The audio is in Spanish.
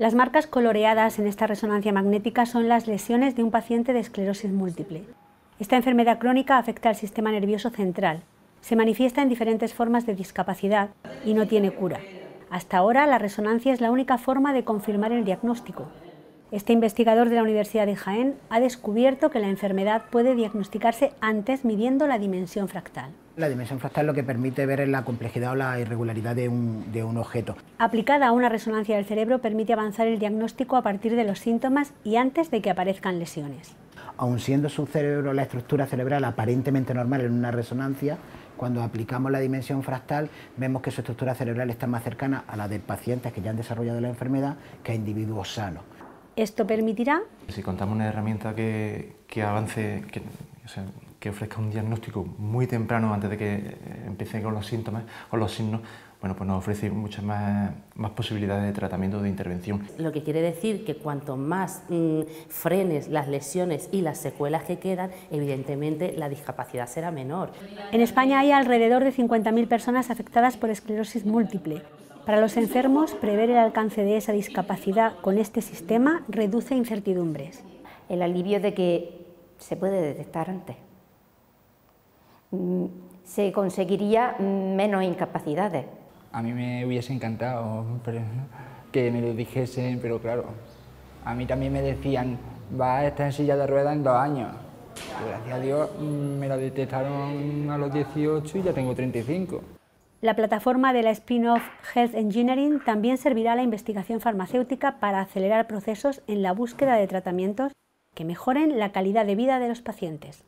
Las marcas coloreadas en esta resonancia magnética son las lesiones de un paciente de esclerosis múltiple. Esta enfermedad crónica afecta al sistema nervioso central, se manifiesta en diferentes formas de discapacidad y no tiene cura. Hasta ahora la resonancia es la única forma de confirmar el diagnóstico. Este investigador de la Universidad de Jaén ha descubierto que la enfermedad puede diagnosticarse antes midiendo la dimensión fractal. La dimensión fractal lo que permite ver la complejidad o la irregularidad de un, de un, objeto. Aplicada a una resonancia del cerebro permite avanzar el diagnóstico a partir de los síntomas y antes de que aparezcan lesiones. Aun siendo su cerebro la estructura cerebral aparentemente normal en una resonancia, cuando aplicamos la dimensión fractal vemos que su estructura cerebral está más cercana a la de pacientes que ya han desarrollado la enfermedad que a individuos sanos. Esto permitirá... Si contamos una herramienta que, avance, que, ofrezca un diagnóstico muy temprano antes de que eh, empiece con los síntomas o los signos, bueno, pues nos ofrece muchas más, más, posibilidades de tratamiento, de intervención. Lo que quiere decir que cuanto más mm, frenes las lesiones y las secuelas que quedan, evidentemente la discapacidad será menor. En España hay alrededor de 50.000 personas afectadas por esclerosis múltiple. Para los enfermos, prever el alcance de esa discapacidad con este sistema reduce incertidumbres. El alivio de que se puede detectar antes. Mm, se conseguiría menos incapacidades. A mí me hubiese encantado que me lo dijesen, pero claro, a mí también me decían, va a estar en silla de ruedas en dos años. gracias a Dios me lo detectaron a los 18 y ya tengo 35. La plataforma de la spin-off Health Engineering también servirá a la investigación farmacéutica para acelerar procesos en la búsqueda de tratamientos que mejoren la calidad de vida de los pacientes.